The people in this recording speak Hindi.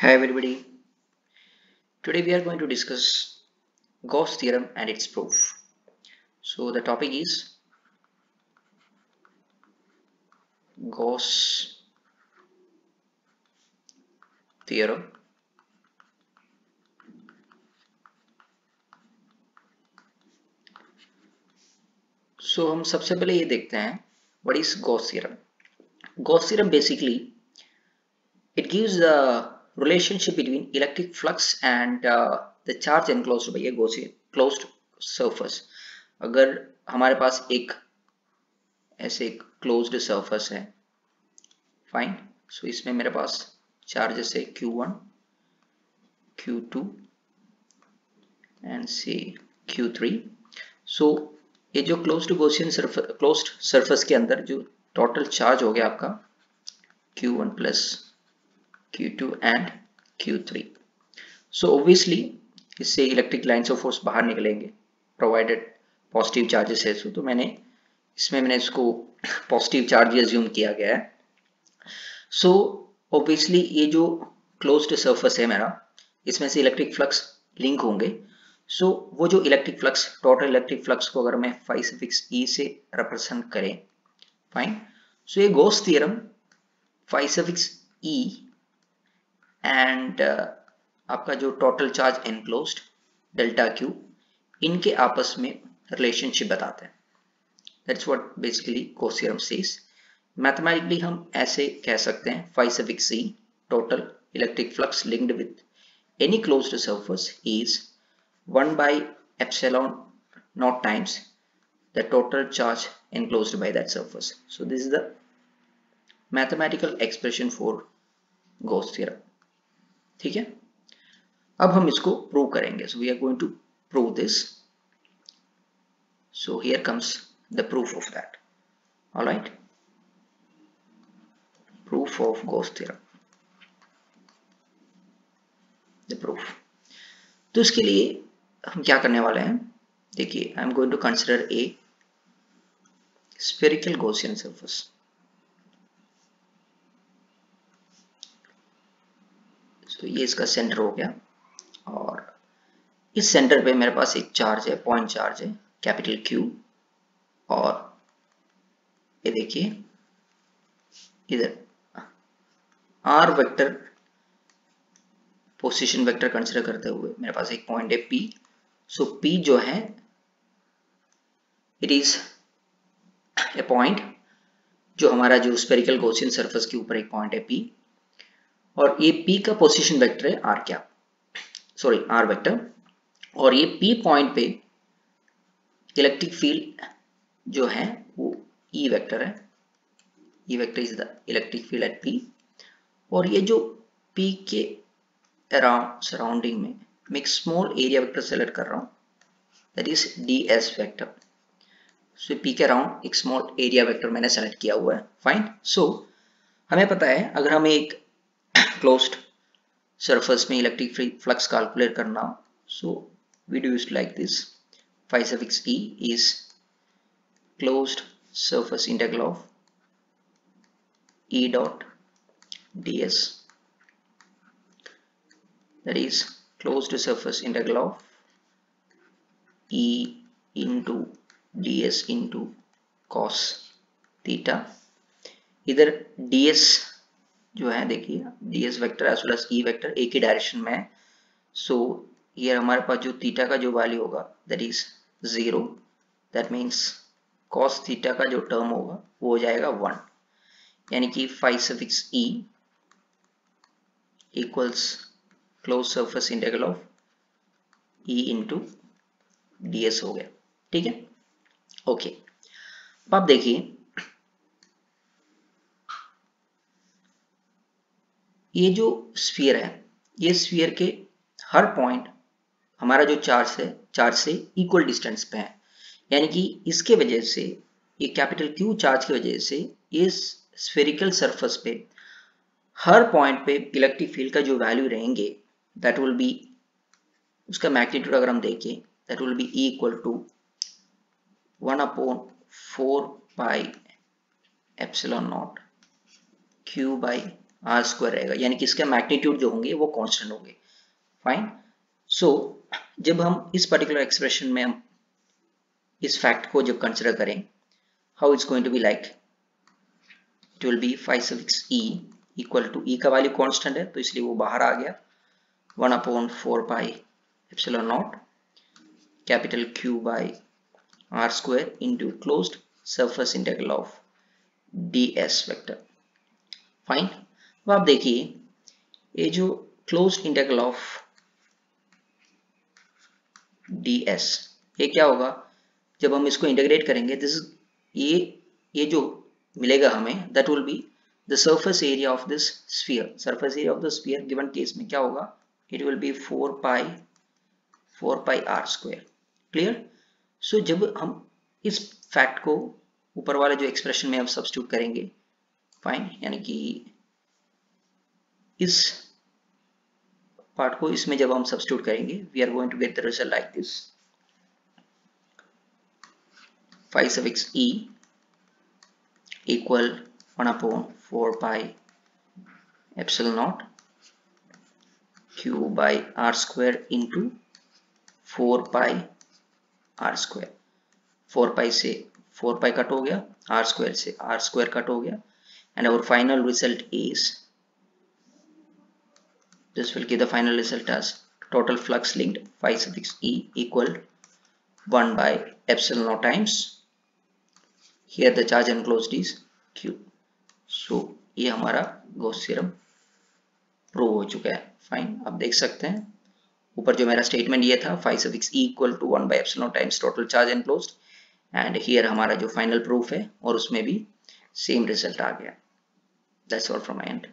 Hi everybody. Today we are going to discuss Gauss theorem and its proof. So the topic is Gauss theorem so हम सबसे पहले ये देखते हैं what is Gauss theorem Gauss theorem basically it gives the relationship between electric flux and uh, the charge enclosed by a closed surface. अगर हमारे पास एक ऐसे क्लोज्ड सरफेस है फाइन सो so इसमें मेरे पास चार्जेस है Q1 Q2 and C Q3 सो ये जो क्लोज्ड सरफेस क्लोज्ड सरफेस के अंदर जो टोटल चार्ज हो गया आपका Q1 plus Q2 and Q3 so obviously इससे इलेक्ट्रिक लाइन्स ऑफ़ फोर्स बाहर निकलेंगे प्रोवाइडेड पॉजिटिव चार्जेस है। सो तो मैंने इसमें मैंने इसको पॉजिटिव चार्ज एज्यूम किया गया है। सो so, ऑब्वियसली ये जो क्लोज्ड सरफेस है मेरा इसमें से इलेक्ट्रिक फ्लक्स लिंक होंगे। सो so, वो जो electric flux total electric flux को अगर मैं फाइव सफिक्स ई से रिप्रेजेंट करें फाइन सो ये Gauss theorem phi suffix E and आपका जो total charge enclosed delta Q इनके आपस में रिलेशनशिप बताते हैं that's what basically Gauss theorem says mathematically हम ऐसे कह सकते हैं phi suffix E total electric flux linked with any closed surface is 1 by epsilon naught times the total charge enclosed by that surface. So this is the mathematical expression for Gauss theorem. ठीक है? अब हम इसको प्रो करेंगे। So we are going to prove this so here comes the proof of that all right proof of Gauss theorem the proof तो इसके लिए हम क्या करने वाले हैं? देखिए I am going to consider a spherical Gaussian surface तो ये इसका सेंटर हो गया। और इस सेंटर पे मेरे पास एक चार्ज है पॉइंट चार्ज है कैपिटल क्यू और ये देखिए, इधर R vector position vector consider करते हुए मेरे पास एक पॉइंट है P सो P जो है इट इज़ ए पॉइंट जो हमारा जो स्पेरिकल गॉसियन सरफेस के ऊपर एक पॉइंट है P और ये P का पोजीशन वेक्टर है R क्या? सॉरी R वेक्टर और ये P पॉइंट पे इलेक्ट्रिक फ़ील्ड जो है वो E वेक्टर है. E vector is the electric field at P. और ये जो P के अराउंड सराउंडिंग में मैं स्मॉल एरिया वेक्टर सेलेक्ट कर रहा हूँ. That is D S vector so P के अराउंड एक स्मॉल एरिया वेक्टर मैंने सेलेक्ट किया हुआ है. फाइन सो so, हमें पता है अगर हमें एक क्लोज्ड सरफेस में इलेक्ट्रिक फ्लक्स कैलकुलेट करना so we do use like this phi suffix E is closed surface integral of E dot ds that is closed surface integral of E into ds into cos theta इधर ds जो है, देखिए vector as well as e vector एक ही डायरेक्शन में है। सो ये हमारे पास जो थीटा का जो वैल्यू होगा that is zero that means cos theta का जो टर्म होगा, वो हो जाएगा वन यानी कि phi suffix e equals close surface integral of E into ds हो गया। ठीक है? ओके अब देखिए ये जो स्फीयर है, ये स्फीयर के हर पॉइंट हमारा जो चार्ज है चार्ज से इक्वल डिस्टेंस पे है। यानी कि इसके वजह से, ये कैपिटल क्यू चार्ज की वजह से ये स्फेरिकल सरफेस पे हर पॉइंट पे इलेक्ट्रिक फ़ील्ड का जो वैल्यू रहेंगे दैट विल बी उसका मैग्नीट्यूड अगर हम देखें that will be equal to one upon four by epsilon naught Q by R square रहेगा, यानी कि इसका मैग्नीट्यूड जो होंगे वो कांस्टेंट होंगे। फाइन सो जब हम इस पर्टिकुलर एक्सप्रेशन में हम इस फैक्ट को जब कंसिडर करें how it's going to be like it will be phi suffix E equal to E का वैल्यू कांस्टेंट है तो इसलिए वो बाहर आ गया। One upon four pi epsilon naught capital Q by R square into surface integral of D S vector fine अब आप देखिए, ये जो क्लोज्ड इंटीग्रल ऑफ़ एस ये क्या होगा? जब हम इसको इंटीग्रेट करेंगे दिस ये ये जो मिलेगा हमें that will be the surface area of this sphere surface area of the sphere given case में क्या होगा? It will be four pi four pi R square clear so जब हम इस फैक्ट को ऊपर वाले जो एक्सप्रेशन में हम सब्सटीट्यूट करेंगे फाइन यानी कि इस पार्ट को इसमें जब हम सब्सिट्यूट करेंगे we are going to get the result like this phi suffix E equal one upon four by epsilon naught Q by R square into four by R square four pi से फोर पाई कट हो गया आर स्क्वायर से आर स्क्वायर कट हो गया. And our final result is this will give the final result as total flux linked 5 suffix e equal 1 by epsilon naught times. Here the charge enclosed is q. So, ये हमारा गॉस थ्योरम प्रूव हो चुका है। फाइन आप देख सकते हैं। ऊपर जो मेरा स्टेटमेंट ये था phi suffix equal to one by epsilon times total charge enclosed and here हमारा जो फाइनल प्रूफ है, और उसमें भी सेम रिज़ल्ट आ गया। That's all from my end